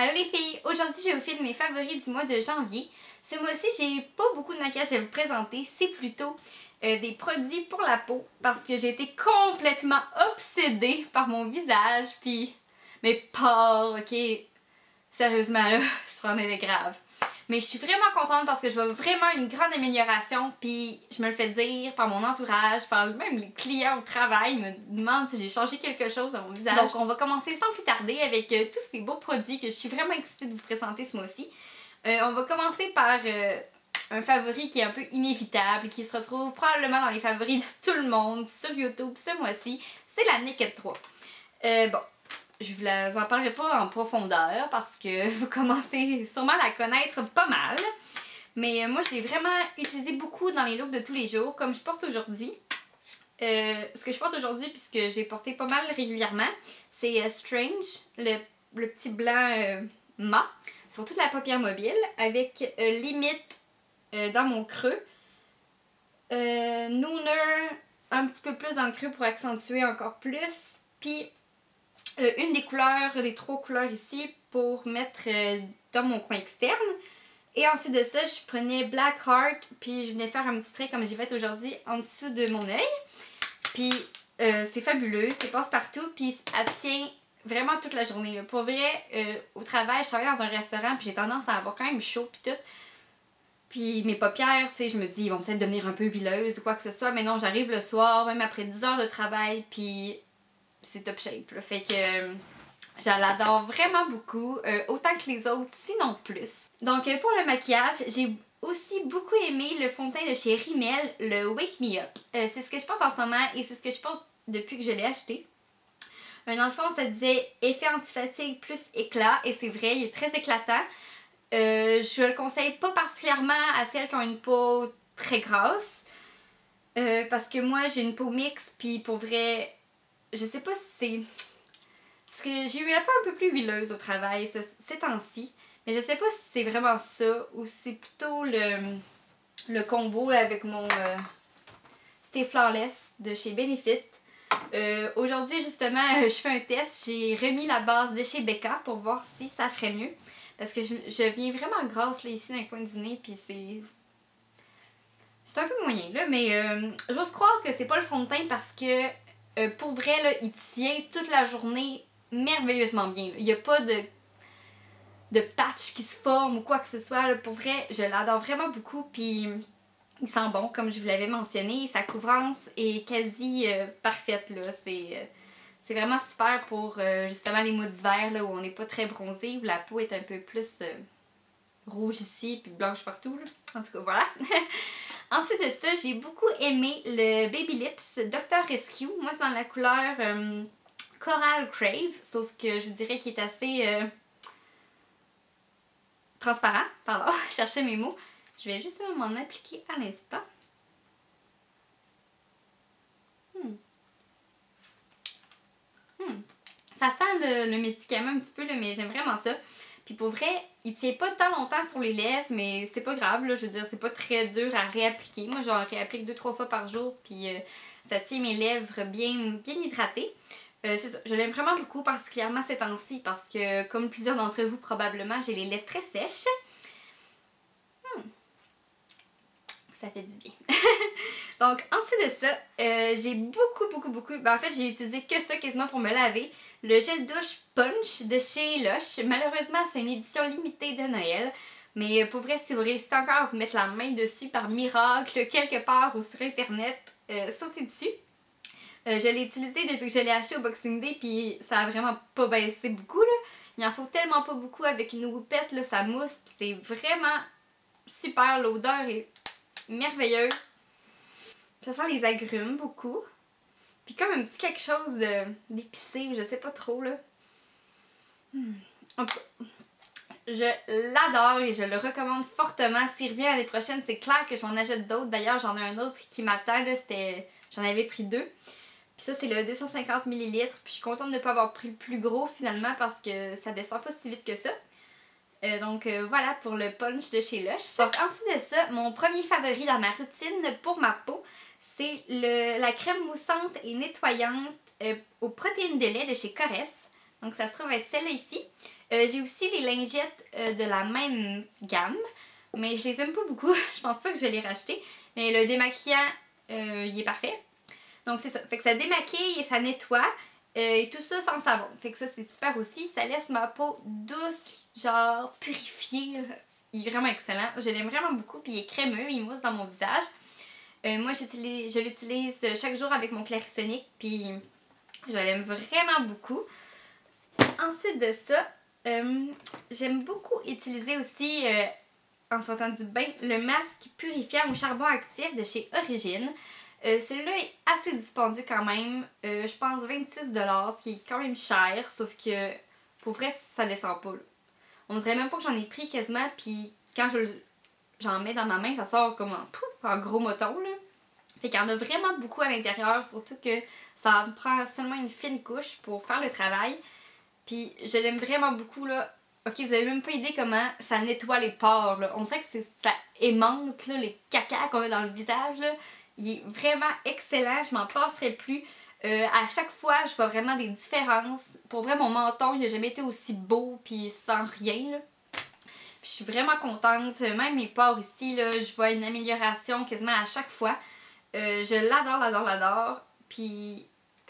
Allô les filles, aujourd'hui je vais vous faire mes favoris du mois de janvier. Ce mois-ci, j'ai pas beaucoup de maquillage à vous présenter, c'est plutôt euh, des produits pour la peau parce que j'ai été complètement obsédée par mon visage puis mes pores, ok? Sérieusement là, ça en est grave. Mais je suis vraiment contente parce que je vois vraiment une grande amélioration. Puis je me le fais dire par mon entourage, par même les clients au travail me demandent si j'ai changé quelque chose à mon visage. Donc on va commencer sans plus tarder avec euh, tous ces beaux produits que je suis vraiment excitée de vous présenter ce mois-ci. Euh, on va commencer par euh, un favori qui est un peu inévitable, qui se retrouve probablement dans les favoris de tout le monde sur YouTube ce mois-ci. C'est la Naked 3. bon, je vous en parlerai pas en profondeur parce que vous commencez sûrement à la connaître pas mal. Mais euh, moi, je l'ai vraiment utilisé beaucoup dans les looks de tous les jours, comme je porte aujourd'hui. Euh, ce que je porte aujourd'hui, puisque j'ai porté pas mal régulièrement, c'est euh, Strange, le, petit blanc mat, sur toute la paupière mobile, avec limite dans mon creux. Nooner, un petit peu plus dans le creux pour accentuer encore plus. Puis euh, une des couleurs, des trois couleurs ici pour mettre euh, dans mon coin externe. Et ensuite de ça, je prenais Black Heart, puis je venais faire un petit trait comme j'ai fait aujourd'hui en dessous de mon œil. Puis euh, c'est fabuleux, c'est passe-partout, puis elle tient vraiment toute la journée. Pour vrai, au travail, je travaille dans un restaurant, puis j'ai tendance à avoir quand même chaud, puis tout. Puis mes paupières, tu sais, je me dis, ils vont peut-être devenir un peu huileuses ou quoi que ce soit, mais non, j'arrive le soir, même après 10 heures de travail, puis c'est top shape. Fait que euh, je l'adore vraiment beaucoup, euh, autant que les autres, sinon plus. Donc euh, pour le maquillage, j'ai aussi beaucoup aimé le fond de teint de chez Rimmel, le Wake Me Up. c'est ce que je porte en ce moment et c'est ce que je porte depuis que je l'ai acheté. Dans le fond, ça disait effet anti-fatigue plus éclat et c'est vrai, il est très éclatant. je le conseille pas particulièrement à celles qui ont une peau très grasse. parce que moi j'ai une peau mixte puis pour vrai je sais pas si c'est. Parce que j'ai eu la peau un peu plus huileuse au travail ces temps-ci. Mais je sais pas si c'est vraiment ça ou c'est plutôt le, le combo avec mon euh, Stay Flawless de chez Benefit. Euh, aujourd'hui, justement, je fais un test. J'ai remis la base de chez Becca pour voir si ça ferait mieux. Parce que je, je viens vraiment grasse là, ici dans le coin du nez. Puis c'est. C'est un peu moyen là. Mais euh, j'ose croire que c'est pas le fond de teint parce que euh, pour vrai, là, il tient toute la journée merveilleusement bien. Il n'y a pas de, de patch qui se forme ou quoi que ce soit. Pour vrai, je l'adore vraiment beaucoup. Puis il sent bon, comme je vous l'avais mentionné. Sa couvrance est quasi euh, parfaite. Là. C'est, euh, c'est vraiment super pour justement les mois d'hiver là, où on n'est pas très bronzé, où la peau est un peu plus rouge ici puis blanche partout. En tout cas, voilà. Ensuite de ça, j'ai beaucoup aimé le Baby Lips Dr. Rescue. Moi, c'est dans la couleur euh, Coral Crave, sauf que je dirais qu'il est assez euh, transparent. Pardon, je cherchais mes mots. Je vais juste m'en appliquer à l'instant. Hmm. Hmm. Ça sent le, le, médicament un petit peu, mais j'aime vraiment ça. Puis pour vrai, il tient pas tant longtemps sur les lèvres, mais c'est pas grave, là, je veux dire, c'est pas très dur à réappliquer. Moi, j'en réapplique deux, trois fois par jour, puis euh, ça tient mes lèvres bien, bien hydratées. Euh, c'est ça, je l'aime vraiment beaucoup, particulièrement ces temps-ci, parce que, comme plusieurs d'entre vous probablement, j'ai les lèvres très sèches. Hmm. Ça fait du bien. Donc, ensuite de ça, euh, j'ai beaucoup, beaucoup, beaucoup... Ben, en fait, j'ai utilisé que ça quasiment pour me laver. Le gel douche Punch de chez Lush. Malheureusement, c'est une édition limitée de Noël. Mais pour vrai, si vous réussissez encore à vous mettre la main dessus par miracle, quelque part ou sur internet, euh, sautez dessus. Euh, je l'ai utilisé depuis que je l'ai acheté au Boxing Day, puis ça a vraiment pas baissé beaucoup. Là. Il en faut tellement pas beaucoup avec une houppette, là, ça mousse. C'est vraiment super. L'odeur est merveilleuse. Ça sent les agrumes beaucoup. Puis comme un petit quelque chose d'épicé, je sais pas trop là. Hmm. Je l'adore et je le recommande fortement. S'il revient l'année prochaine, c'est clair que je m'en achète d'autres. D'ailleurs, j'en ai un autre qui m'attend. J'en avais pris deux. Puis ça, c'est le 250 ml. Puis je suis contente de ne pas avoir pris le plus gros finalement parce que ça descend pas si vite que ça. Euh, donc euh, voilà pour le punch de chez Lush. Donc ensuite de ça, mon premier favori dans ma routine pour ma peau, c'est la crème moussante et nettoyante euh, aux protéines de lait de chez Corès. Donc ça se trouve être celle-là ici. J'ai aussi les lingettes de la même gamme, mais je les aime pas beaucoup. je pense pas que je vais les racheter. Mais le démaquillant, il est parfait. Donc c'est ça. Que ça démaquille et ça nettoie. Et tout ça sans savon. Fait que ça c'est super aussi. Ça laisse ma peau douce, genre purifiée. Il est vraiment excellent. Je l'aime vraiment beaucoup. Puis il est crémeux, il mousse dans mon visage. moi je l'utilise chaque jour avec mon clarisonique. Puis je l'aime vraiment beaucoup. Ensuite de ça, euh, j'aime beaucoup utiliser aussi, euh, en sortant du bain, le masque purifiant au charbon actif de chez Origine. Euh, celui-là est assez dispendieux quand même. je pense 26$, ce qui est quand même cher, sauf que pour vrai, ça descend pas. On dirait même pas que j'en ai pris quasiment, puis quand je j'en mets dans ma main, ça sort comme un, un gros moton. Là. Fait qu'il y en a vraiment beaucoup à l'intérieur, surtout que ça prend seulement une fine couche pour faire le travail. Puis je l'aime vraiment beaucoup là. Ok, vous avez même pas idée comment ça nettoie les pores là. On dirait que ça aimante les caca qu'on a dans le visage là. Il est vraiment excellent, je m'en passerai plus. Euh, à chaque fois, je vois vraiment des différences. Pour vrai, mon menton, il a jamais été aussi beau puis sans rien là. je suis vraiment contente. Même mes pores ici, là, je vois une amélioration quasiment à chaque fois. Euh, je l'adore, l'adore, l'adore. Puis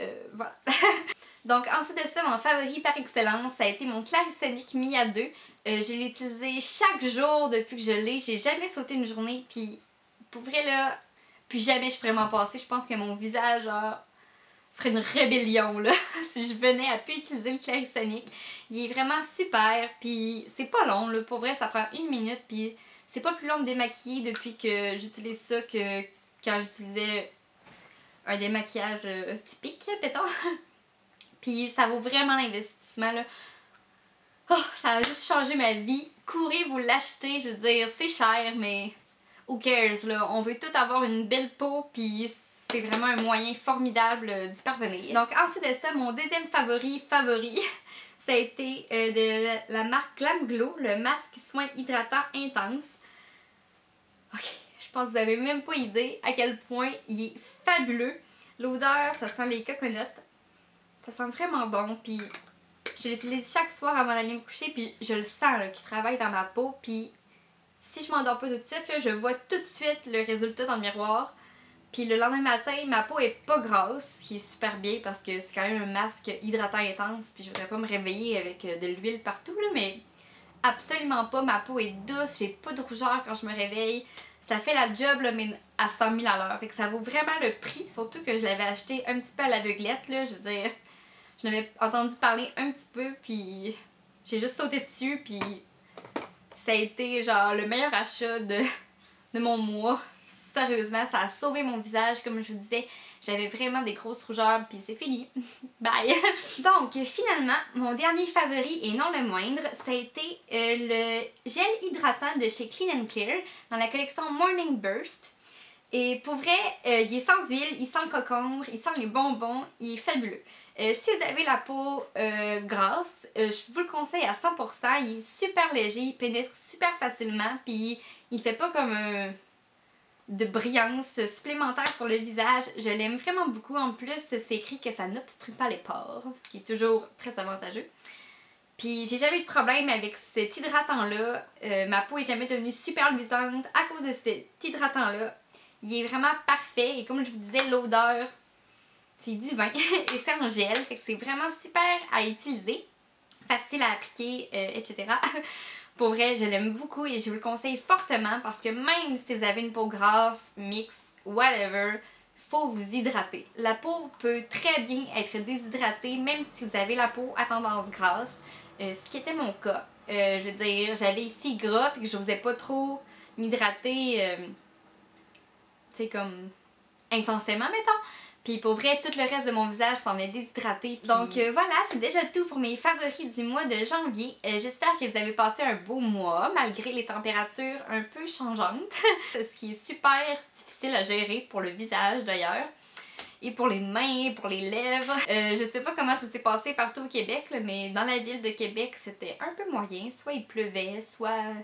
euh, voilà. Donc ensuite de ça, mon favori par excellence, ça a été mon Clarisonic Mia 2. Euh, je l'ai utilisé chaque jour depuis que je l'ai. J'ai jamais sauté une journée. Puis pour vrai là, plus jamais je pourrais m'en passer. Je pense que mon visage ferait une rébellion là si je venais à plus utiliser le Clarisonic. Il est vraiment super. Puis c'est pas long là. Pour vrai, ça prend une minute. Puis c'est pas plus long de démaquiller depuis que j'utilise ça que quand j'utilisais un démaquillage euh, typique, pétard. Puis ça vaut vraiment l'investissement, là. Oh, ça a juste changé ma vie. Courez vous l'acheter, je veux dire, c'est cher, mais who cares. On veut tout avoir une belle peau, puis c'est vraiment un moyen formidable d'y parvenir. Donc ensuite de ça, mon deuxième favori, favori, ça a été euh, de la marque Glam Glow, le masque soin hydratant intense. Ok, je pense que vous avez même pas idée à quel point il est fabuleux. L'odeur, ça sent les coconuts. Ça sent vraiment bon. Puis je l'utilise chaque soir avant d'aller me coucher. Puis je le sens qu'il travaille dans ma peau. Puis si je m'endors pas tout de suite, je vois tout de suite le résultat dans le miroir. Puis le lendemain matin, ma peau est pas grasse, ce qui est super bien parce que c'est quand même un masque hydratant intense. Puis je voudrais pas me réveiller avec euh, de l'huile partout, là, mais absolument pas. Ma peau est douce, j'ai pas de rougeur quand je me réveille ça fait la job, là, mais à 100 000 à l'heure. Fait que ça vaut vraiment le prix, surtout que je l'avais acheté un petit peu à l'aveuglette, là. Je veux dire, je n'avais entendu parler un petit peu, puis j'ai juste sauté dessus, puis ça a été genre le meilleur achat de, mon mois sérieusement, ça a sauvé mon visage. Comme je vous disais, j'avais vraiment des grosses rougeurs, puis c'est fini. Bye! Donc, finalement, mon dernier favori, et non le moindre, ça a été euh, le gel hydratant de chez Clean Clear dans la collection Morning Burst. Et pour vrai, euh, il est sans huile, il sent le cocombre, il sent les bonbons, il est fabuleux. Euh, si vous avez la peau grasse, je vous le conseille à 100%. Il est super léger, il pénètre super facilement, puis il fait pas comme un de brillance supplémentaire sur le visage. Je l'aime vraiment beaucoup. En plus, c'est écrit que ça n'obstrue pas les pores, ce qui est toujours très avantageux. Puis j'ai jamais eu de problème avec cet hydratant-là. Euh, ma peau est jamais devenue super luisante à cause de cet hydratant-là. Il est vraiment parfait et comme je vous disais, l'odeur, c'est divin et c'est en gel. Fait que c'est vraiment super à utiliser, facile à appliquer, euh, etc. Pour vrai, je l'aime beaucoup et je vous le conseille fortement parce que même si vous avez une peau grasse, mixte, whatever, faut vous hydrater. La peau peut très bien être déshydratée même si vous avez la peau à tendance grasse, euh, ce qui était mon cas. Euh, je veux dire, j'avais ici gras et que je n'osais pas trop m'hydrater, tu sais, comme intensément, mettons. Puis pour vrai, tout le reste de mon visage s'en est déshydraté. Donc euh, voilà, c'est déjà tout pour mes favoris du mois de janvier. Euh, j'espère que vous avez passé un beau mois, malgré les températures un peu changeantes. ce qui est super difficile à gérer pour le visage d'ailleurs. Et pour les mains, pour les lèvres. Euh, je sais pas comment ça s'est passé partout au Québec, mais dans la ville de Québec, c'était un peu moyen. Soit il pleuvait, soit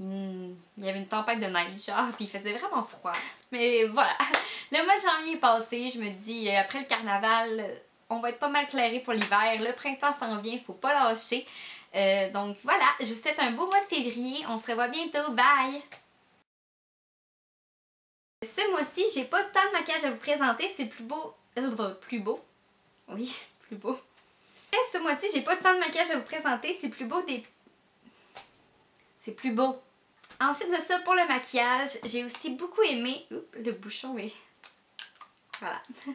il y avait une tempête de neige, genre, puis il faisait vraiment froid. Mais voilà, le mois de janvier est passé, je me dis, euh, après le carnaval, on va être pas mal clairé pour l'hiver. Le printemps s'en vient, faut pas lâcher. Euh, donc voilà, je vous souhaite un beau mois de février. On se revoit bientôt. Bye! Ce mois-ci, j'ai pas tant de maquillage à vous présenter. C'est plus beau. Euh, plus beau. Oui, plus beau. Et ce mois-ci, j'ai pas tant de maquillage à vous présenter. C'est plus beau des. C'est plus beau. Ensuite de ça, pour le maquillage, j'ai aussi beaucoup aimé. Oups, le bouchon, mais. Voilà.